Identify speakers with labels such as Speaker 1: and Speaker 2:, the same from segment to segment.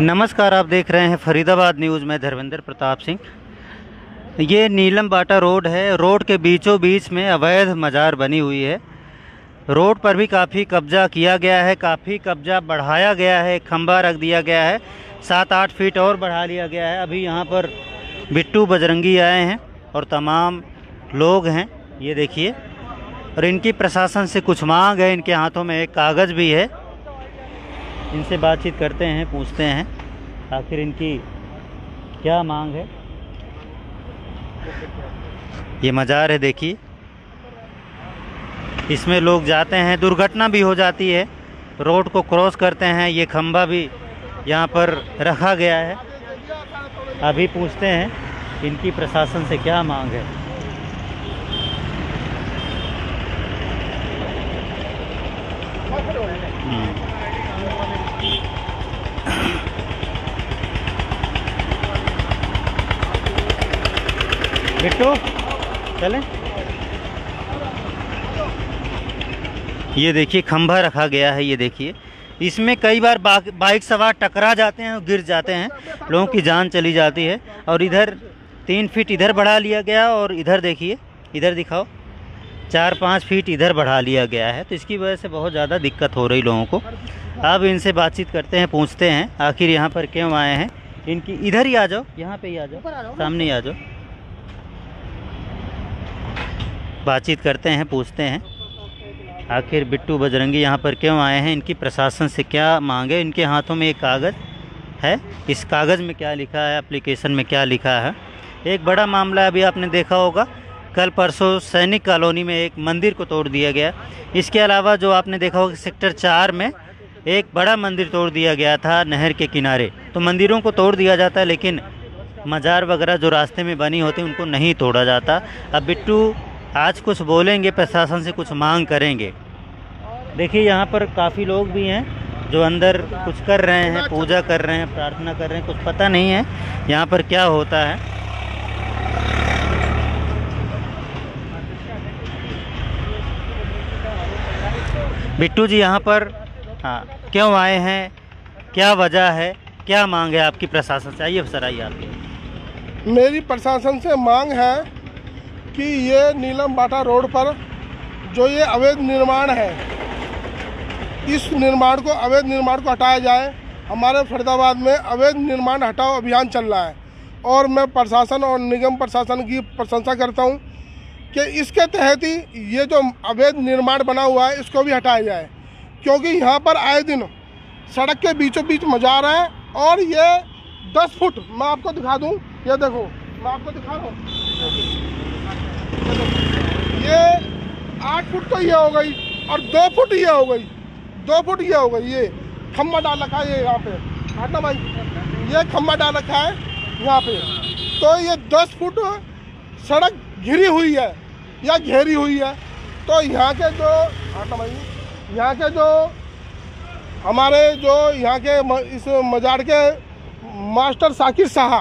Speaker 1: नमस्कार, आप देख रहे हैं फरीदाबाद न्यूज़ में धर्मेंद्र प्रताप सिंह। ये नीलम बाटा रोड है। रोड के बीचों बीच में अवैध मज़ार बनी हुई है। रोड पर भी काफ़ी कब्जा किया गया है। काफ़ी कब्जा बढ़ाया गया है। खंबा रख दिया गया है। सात आठ फीट और बढ़ा लिया गया है। अभी यहाँ पर बिट्टू बजरंगी आए हैं और तमाम लोग हैं। ये देखिए। और इनकी प्रशासन से कुछ मांग है, इनके हाथों में एक कागज़ भी है। इनसे बातचीत करते हैं, पूछते हैं, आखिर इनकी क्या मांग है? ये मज़ार है, देखिए। इसमें लोग जाते हैं, दुर्घटना भी हो जाती है। रोड को क्रॉस करते हैं, ये खंबा भी यहाँ पर रखा गया है। अभी पूछते हैं, इनकी प्रशासन से क्या मांग है? बिट्टू चलें। ये देखिए, खंभा रखा गया है, ये देखिए। इसमें कई बार बाइक सवार टकरा जाते हैं और गिर जाते हैं। लोगों की जान चली जाती है। और इधर तीन फीट इधर बढ़ा लिया गया और इधर देखिए, इधर दिखाओ। चार पाँच फीट इधर बढ़ा लिया गया है। तो इसकी वजह से बहुत ज़्यादा दिक्कत हो रही लोगों को। अब इनसे बातचीत करते हैं, पूछते हैं, आखिर यहाँ पर क्यों आए हैं। इनकी, इधर ही आ जाओ, यहाँ पे ही आ जाओ, सामने ही आ जाओ। बातचीत करते हैं, पूछते हैं। आखिर बिट्टू बजरंगी यहाँ पर क्यों आए हैं? इनकी प्रशासन से क्या मांगे? इनके हाथों में एक कागज़ है। इस कागज़ में क्या लिखा है? एप्लीकेशन में क्या लिखा है? एक बड़ा मामला अभी आपने देखा होगा। कल परसों सैनिक कॉलोनी में एक मंदिर को तोड़ दिया गया। इसके अलावा जो आपने देखा होगा सेक्टर चार में एक बड़ा मंदिर तोड़ दिया गया था नहर के किनारे। तो मंदिरों को तोड़ दिया जाता है लेकिन मज़ार वगैरह जो रास्ते में बनी होती, उनको नहीं तोड़ा जाता। अब बिट्टू आज कुछ बोलेंगे, प्रशासन से कुछ मांग करेंगे। देखिए, यहाँ पर काफ़ी लोग भी हैं जो अंदर कुछ कर रहे हैं, पूजा कर रहे हैं, प्रार्थना कर रहे हैं, कुछ पता नहीं है यहाँ पर क्या होता है। बिट्टू जी, यहाँ पर हाँ क्यों आए हैं? क्या वजह है? क्या मांग है आपकी प्रशासन से? आइए, सर, आइए आप।
Speaker 2: मेरी प्रशासन से मांग है कि ये नीलम बाटा रोड पर जो ये अवैध निर्माण है, इस निर्माण को, अवैध निर्माण को हटाया जाए। हमारे फरीदाबाद में अवैध निर्माण हटाओ अभियान चल रहा है और मैं प्रशासन और निगम प्रशासन की प्रशंसा करता हूँ कि इसके तहत ही ये जो अवैध निर्माण बना हुआ है, इसको भी हटाया जाए। क्योंकि यहाँ पर आए दिन सड़क के बीचों बीच मजार है और ये दस फुट, मैं आपको दिखा दूँ, ये देखो, मैं आपको दिखा रहा हूँ। ये आठ फुट तो ये हो गई और दो फुट ये हो गई। दो फुट ये हो गई, ये खम्बा डाल रखा है ये यहाँ पे। हटना भाई? ये खम्बा डाल रखा है यहाँ पे। तो ये दस फुट सड़क घिरी हुई है या घेरी हुई है। तो यहाँ के जो हटना भाई? यहाँ के जो हमारे जो यहाँ के इस मजार के मास्टर साकिर शाह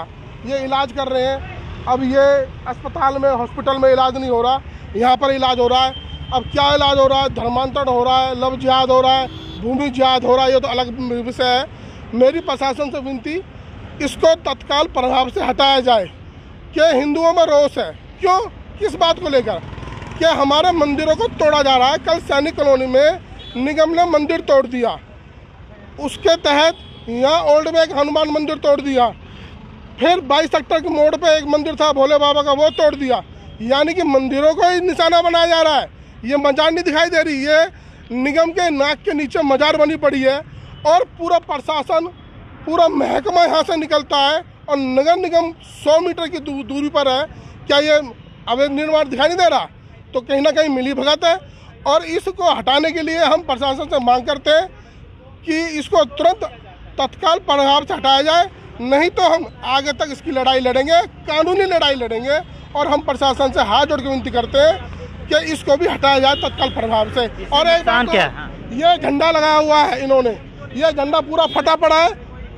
Speaker 2: ये इलाज कर रहे हैं। अब ये अस्पताल में, हॉस्पिटल में इलाज नहीं हो रहा। यहाँ पर इलाज हो रहा है। अब क्या इलाज हो रहा है? धर्मांतरण हो रहा है, लव जिहाद हो रहा है, भूमि जिहाद हो रहा है, ये तो अलग विषय है। मेरी प्रशासन से विनती, इसको तत्काल प्रभाव से हटाया जाए। कि हिंदुओं में रोष है? क्यों? किस बात को लेकर? कि हमारे मंदिरों को तोड़ा जा रहा है? कल सैनिक कॉलोनी में निगम ने मंदिर तोड़ दिया। उसके तहत यहाँ ओल्ड एक हनुमान मंदिर तोड़ दिया। फिर बाईस सेक्टर के मोड़ पे एक मंदिर था भोले बाबा का वो तोड़ दिया। यानी कि मंदिरों को ही निशाना बनाया जा रहा है। ये मजार नहीं दिखाई दे रही ये निगम के नाक के नीचे मजार बनी पड़ी है और पूरा प्रशासन पूरा महकमा यहाँ से निकलता है और नगर निगम 100 मीटर की दू, दूरी पर है। क्या ये अवैध निर्माण दिखाई नहीं दे रहा? तो कहीं ना कहीं मिली भगत है और इसको हटाने के लिए हम प्रशासन से मांग करते हैं कि इसको तुरंत तत्काल प्रभाव से हटाया जाए। नहीं तो हम आगे तक इसकी लड़ाई लड़ेंगे कानूनी लड़ाई लड़ेंगे और हम प्रशासन से हाथ जोड़ के विनती करते हैं कि इसको भी हटाया जाए तत्काल प्रभाव से। और एक बात
Speaker 1: क्या है? हाँ।
Speaker 2: ये झंडा लगाया हुआ है इन्होंने। ये झंडा पूरा फटा पड़ा है।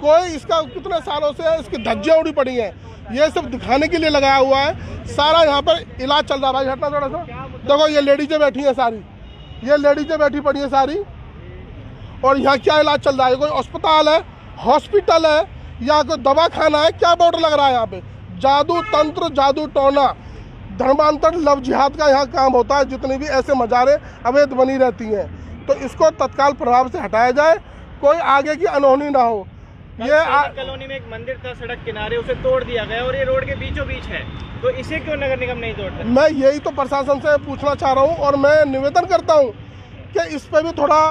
Speaker 2: कोई इसका कितने सालों से इसकी धज्जियाँ उड़ी पड़ी हैं। ये सब दिखाने के लिए लगाया हुआ है। सारा यहाँ पर इलाज चल रहा है। भाई हटना थोड़ा सा। देखो ये लेडीजें बैठी हैं सारी। ये लेडीजें बैठी पड़ी हैं सारी। और यहाँ क्या इलाज चल रहा है? कोई अस्पताल है? हॉस्पिटल है? या कोई दवा खाना है क्या बोर्ड लग रहा है यहाँ पे? जादू तंत्र जादू टोना। धर्मांतर लव जिहाद का यहाँ काम होता है जितनी भी ऐसे मजारे अवैध बनी रहती हैं। तो इसको तत्काल प्रभाव से हटाया जाए कोई आगे की अनहोनी ना हो। ये आ,
Speaker 3: कॉलोनी में एक मंदिर था सड़क किनारे उसे तोड़ दिया गया और ये रोड के बीचों बीच है। तो इसे क्यों नगर निगम नहीं तोड़ता
Speaker 2: मैं यही तो प्रशासन से पूछना चाह रहा हूँ और मैं निवेदन करता हूँ कि इस पर भी थोड़ा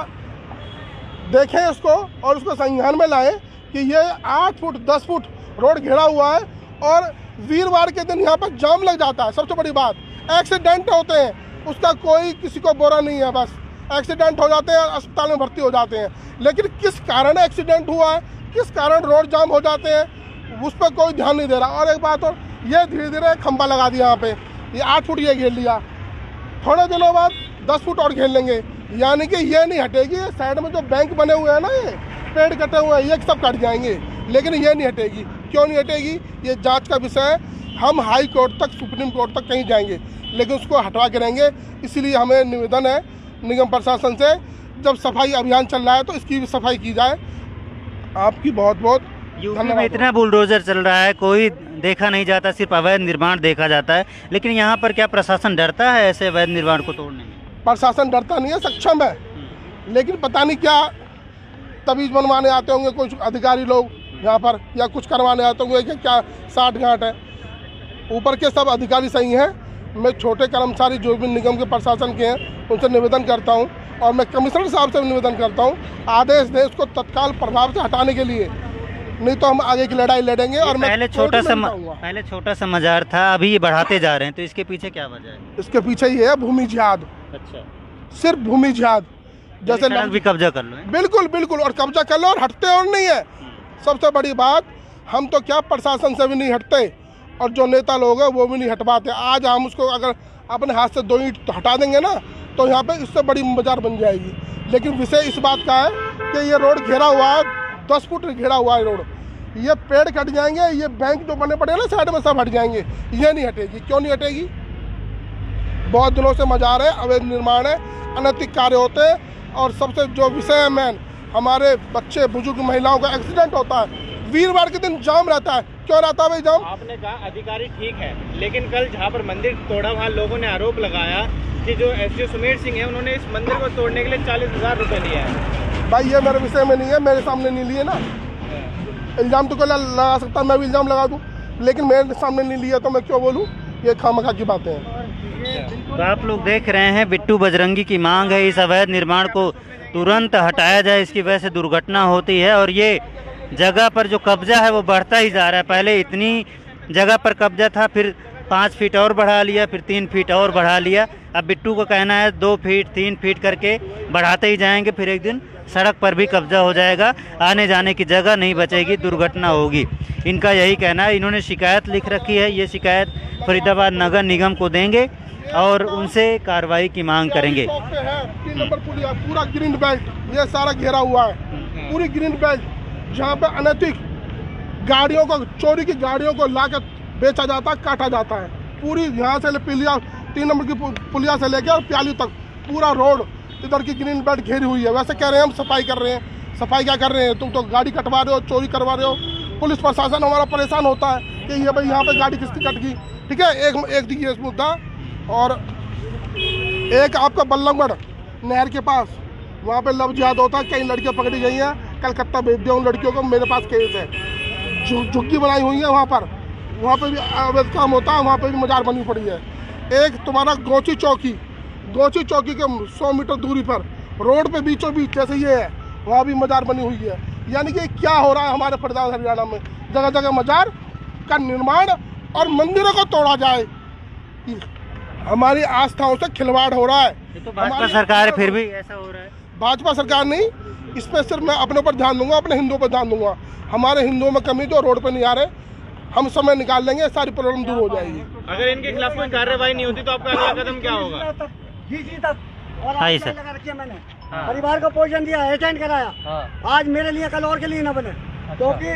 Speaker 2: देखें इसको और उसको संज्ञान में लाएँ। कि ये आठ फुट, दस फुट रोड घेरा हुआ है और वीरवार के दिन यहाँ पर जाम लग जाता है, सबसे बड़ी बात। एक्सीडेंट होते हैं, उसका कोई किसी को बोरा नहीं है, बस। एक्सीडेंट हो जाते हैं, अस्पताल में भर्ती हो जाते हैं। लेकिन किस कारण एक्सीडेंट हुआ है, किस कारण रोड जाम हो जाते हैं, उस पर कोई ध्यान नहीं दे रहा। और एक बात और, ये धीरे धीरे खंबा लगा दिया यहाँ पे। ये आठ फुट ये घेर लिया। थोड़े दिनों बाद दस फुट और घेर लेंगे। यानी कि ये नहीं हटेगी, साइड में जो बैंक बने हुए हैं ना ये पेड़ कटे हुए हैं ये सब कट जाएँगे। लेकिन ये नहीं हटेगी। क्यों नहीं हटेगी? ये जाँच का विषय है। हम हाई कोर्ट तक सुप्रीम कोर्ट तक कहीं जाएँगे लेकिन उसको हटवा के रहेंगे। इसलिए हमें निवेदन है निगम प्रशासन से जब सफ़ाई अभियान चल रहा है तो इसकी भी सफ़ाई की जाए। आपकी बहुत बहुत
Speaker 1: यूपी में इतना बुलडोजर चल रहा है कोई देखा नहीं जाता सिर्फ़ अवैध निर्माण देखा जाता है। लेकिन यहाँ पर क्या प्रशासन डरता है ऐसे अवैध निर्माण को तोड़ने
Speaker 2: प्रशासन डरता नहीं है सक्षम है। लेकिन पता नहीं क्या तवीज बनवाने आते होंगे कुछ अधिकारी लोग यहाँ पर या कुछ करवाने आते होंगे कि क्या साठ घाट है। ऊपर के सब अधिकारी सही हैं। मैं छोटे कर्मचारी जो भी निगम के प्रशासन के हैं उनसे निवेदन करता हूँ और मैं कमिश्नर साहब से निवेदन करता हूँ आदेश दें उसको तत्काल प्रभाव से हटाने के लिए। नहीं तो हम आगे की लड़ाई लड़ेंगे और मैं
Speaker 1: पहले छोटा सा। पहले छोटा सा मजार था अभी ये बढ़ाते जा रहे हैं तो इसके पीछे क्या वजह है?
Speaker 2: इसके पीछे ये है भूमि जिहाद।
Speaker 1: अच्छा।
Speaker 2: सिर्फ़ भूमि जिहाद। जैसे
Speaker 1: भी कब्जा कर लो
Speaker 2: बिल्कुल बिल्कुल और कब्जा कर लो और हटते और नहीं है। सबसे बड़ी बात हम तो क्या प्रशासन से भी नहीं हटते और जो नेता लोग हैं वो भी नहीं हट पाते आज हम उसको अगर अपने हाथ से दो ईंट तो हटा देंगे ना तो यहाँ पे इससे बड़ी बाज़ार बन जाएगी। लेकिन विषय इस बात का है कि ये रोड घेरा हुआ है दस फुट घेरा हुआ है रोड। ये पेड़ कट जाएँगे ये बैंक जो बने पड़े ना साइड में सब हट जाएँगे। ये नहीं हटेगी। क्यों नहीं हटेगी? बहुत दिनों से मजार है अवैध निर्माण है अनैतिक कार्य होते हैं और सबसे जो विषय है मैन हमारे बच्चे बुज़ुर्ग महिलाओं का एक्सीडेंट होता है। वीरवार के दिन जाम रहता है। क्यों रहता है भाई जाम?
Speaker 3: आपने कहा अधिकारी ठीक है लेकिन कल जहाँ पर मंदिर तोड़ा वहाँ लोगों ने आरोप लगाया कि जो एस सुमेर सिंह है उन्होंने इस मंदिर को तोड़ने के लिए चालीस हज़ार रुपये लिया है।
Speaker 2: भाई ये मेरे विषय में नहीं है मेरे सामने नहीं लिए ना। इल्ज़ाम तो कोई लगा सकता मैं भी इल्ज़ाम लगा दूँ लेकिन मेरे सामने नहीं लिया तो मैं क्यों बोलूँ? ये खामखा की बातें हैं।
Speaker 1: तो आप लोग देख रहे हैं, बिट्टू बजरंगी की मांग है, इस अवैध निर्माण को तुरंत हटाया जाए, इसकी वजह से दुर्घटना होती है और ये जगह पर जो कब्जा है, वो बढ़ता ही जा रहा है। पहले इतनी जगह पर कब्जा था, फिर पाँच फीट और बढ़ा लिया, फिर तीन फीट और बढ़ा लिया। अब बिट्टू का कहना है, दो फीट, तीन फीट करके बढ़ाते ही जाएँगे, फिर एक दिन सड़क पर भी कब्जा हो जाएगा, आने जाने की जगह नहीं बचेगी, दुर्घटना होगी। इनका यही कहना है, इन्होंने शिकायत लिख रखी है, ये शिकायत फरीदाबाद नगर निगम को देंगे। और उनसे कार्रवाई की मांग करेंगे।
Speaker 2: चौक पे तीन नंबर पुलिया पूरा ग्रीन बेल्ट ये सारा घेरा हुआ है। पूरी ग्रीन बेल्ट जहाँ पे अनैतिक गाड़ियों को चोरी की गाड़ियों को लाकर बेचा जाता है काटा जाता है। पूरी यहाँ से ले पुलिया तीन नंबर की पुलिया से लेके और प्याली तक पूरा रोड इधर की ग्रीन बेल्ट घेरी हुई है। वैसे कह रहे हैं हम सफ़ाई कर रहे हैं। सफ़ाई क्या कर रहे हैं? तुम तो गाड़ी कटवा रहे हो चोरी करवा रहे हो। पुलिस प्रशासन हमारा परेशान होता है कि ये भाई यहाँ पे गाड़ी किसकी कट गई? ठीक है एक एक देखिए इस मुद्दा। और एक आपका बल्लमगढ़ नहर के पास, वहाँ पे लव जिहाद होता है, कई लड़कियाँ पकड़ी गई हैं, कलकत्ता भेज दिया उन लड़कियों को, मेरे पास केस है। झुग्गी बनाई हुई है वहाँ पर, वहाँ पे भी अवैध काम होता है, वहाँ पे भी मजार बनी पड़ी है। एक तुम्हारा गोची चौकी गोची चौकी के सौ मीटर दूरी पर, रोड पे बीचों बीच जैसे ये है, वहाँ भी मजार बनी हुई है। यानी कि क्या हो रहा है हमारे फरीदाबाद हरियाणा में? जगह जगह मजार का निर्माण और मंदिरों को तोड़ा जाए। हमारी आस्थाओं से खिलवाड़ हो रहा है।
Speaker 1: तो भाजपा सरकार है फिर भी ऐसा हो रहा है।
Speaker 2: भाजपा सरकार नहीं इस पर सिर्फ़ मैं अपने ऊपर ध्यान दूँगा अपने हिंदुओं पर ध्यान दूँगा। हमारे हिंदुओं में कमी जो रोड पे नहीं आ रहे हम समय निकाल लेंगे सारी प्रॉब्लम दूर हो जाएगी।
Speaker 3: अगर इनके खिलाफ कोई कार्रवाई नहीं होती तो आपका अगला कदम क्या होगा?
Speaker 4: जी जी तक और
Speaker 1: हाँ,
Speaker 4: आज
Speaker 1: सर।
Speaker 4: लगा रखी मैंने
Speaker 1: हाँ।
Speaker 4: परिवार को पोषण दिया अटेंड कराया। आज मेरे लिए कल और के लिए ना बने। क्योंकि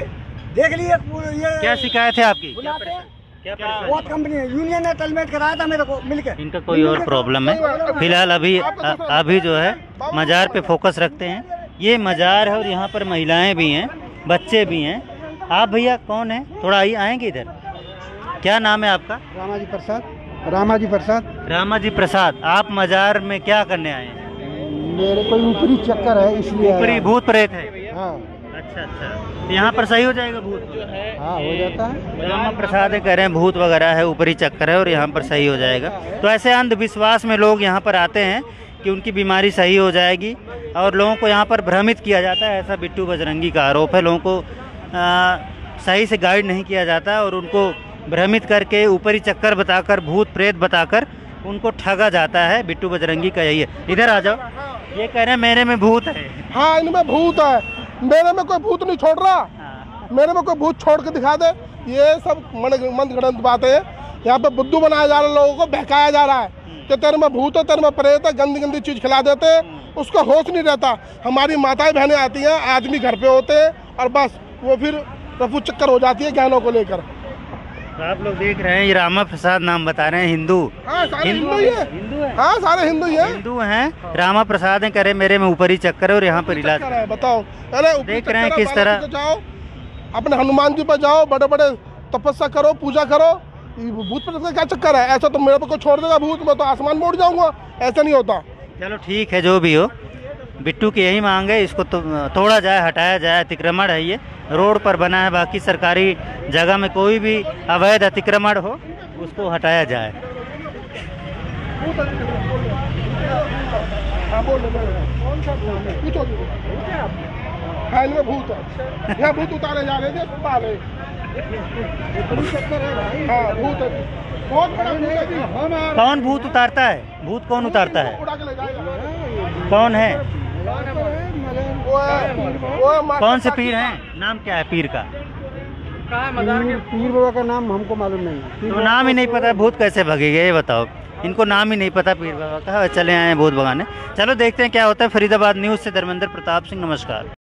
Speaker 4: देख लिए ये
Speaker 1: क्या शिकायत है आपकी?
Speaker 4: हैं, बहुत कंपनी है। यूनियन ने टलमेट कराया था मेरे को मिलके।
Speaker 1: इनका कोई और प्रॉब्लम है? फ़िलहाल अभी अभी जो है मजार पे फोकस रखते हैं। ये मज़ार है और यहाँ पर महिलाएँ भी हैं बच्चे भी हैं। आप भैया कौन है? थोड़ा आइए आएँगे इधर। क्या नाम है आपका?
Speaker 4: रामाजी प्रसाद। रामाजी प्रसाद।
Speaker 1: रामा जी प्रसाद आप मज़ार में क्या करने आए हैं?
Speaker 4: मेरे को ऊपरी चक्कर है इसलिए
Speaker 1: ऊपरी भूत प्रेत है।
Speaker 4: हाँ।
Speaker 1: अच्छा अच्छा। तो यहाँ पर सही हो जाएगा भूत?
Speaker 4: हाँ हो जाता है।
Speaker 1: रामा प्रसाद कह रहे हैं भूत वगैरह है ऊपरी चक्कर है और यहाँ पर सही हो जाएगा। तो ऐसे अंधविश्वास में लोग यहाँ पर आते हैं कि उनकी बीमारी सही हो जाएगी और लोगों को यहाँ पर भ्रमित किया जाता है ऐसा बिट्टू बजरंगी का आरोप है। लोगों को आ, सही से गाइड नहीं किया जाता और उनको भ्रमित करके ऊपरी चक्कर बताकर भूत प्रेत बताकर उनको ठगा जाता है। बिट्टू बजरंगी का यही है। इधर आ जाओ। ये कह रहे हैं मेरे में भूत है।
Speaker 2: हाँ इनमें भूत है। मेरे में कोई भूत नहीं छोड़ रहा।
Speaker 1: हाँ,
Speaker 2: मेरे में कोई भूत छोड़ के दिखा दे। ये सब मन गणत बातें है। यहाँ पे बुद्धू बनाया जा रहा है लोगों को बहकाया जा रहा है कि तेरे में भूत है तेरे में प्रेत है गंदी गंदी चीज़ खिला देते हैं। उसका होश नहीं रहता। हमारी माताएँ बहनें आती हैं आदमी घर पे होते हैं और बस वो फिर रफू चक्कर हो जाती है गहनों को लेकर।
Speaker 1: तो आप लोग देख रहे हैं ये रामा प्रसाद नाम बता रहे हैं हिंदू।
Speaker 2: हाँ
Speaker 1: हिंदू
Speaker 2: हिंदू ही। है
Speaker 1: हिंदू है?
Speaker 2: हाँ सारे हिंदू ही हैं।
Speaker 1: हिंदू हैं रामा प्रसाद हैं करे मेरे में ऊपर ही चक्कर है और यहाँ पर इलाज।
Speaker 2: है बताओ। अरे
Speaker 1: देख रहे हैं किस तरह-
Speaker 2: जाओ। अपने हनुमान जी पर जाओ बड़े बड़े तपस्या करो पूजा करो। भूत प्रेत का क्या चक्कर है? ऐसा तो मेरे को कोई छोड़ देगा भूत मैं तो आसमान में उड़ जाऊँगा। ऐसा नहीं होता।
Speaker 1: चलो ठीक है जो भी हो। बिट्टू की यही मांग है इसको तो तोड़ा जाए हटाया जाए अतिक्रमण है ये। रोड पर बना है बाकी सरकारी जगह में कोई भी अवैध अतिक्रमण हो उसको हटाया जाए।
Speaker 2: भूत है भूत उतारे जा रहे थे
Speaker 1: कौन भूत उतारता है? भूत कौन उतारता है? कौन है? कौन से पीर हैं? नाम क्या है पीर का?
Speaker 4: पीर बाबा का नाम हमको मालूम नहीं
Speaker 1: तो नाम ही नहीं पता भूत कैसे भगेगा ये बताओ। इनको नाम ही नहीं पता पीर बाबा का। चले आए हैं भूत भगाने। चलो देखते हैं क्या होता है फरीदाबाद न्यूज़ से धर्मेंद्र प्रताप सिंह नमस्कार।